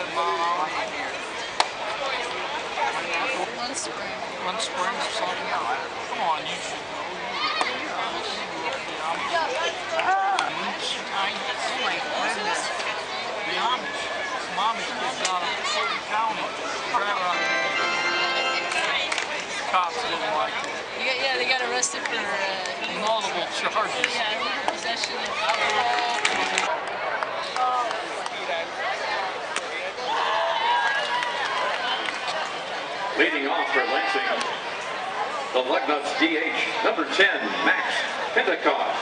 One spring. One spring or something. Come on, you should know. The Yeah, they got arrested for uh, multiple charges. Yeah, possession of alcohol. Leading off for Lansing, the Lugnuts DH, number 10, Max Pentecost.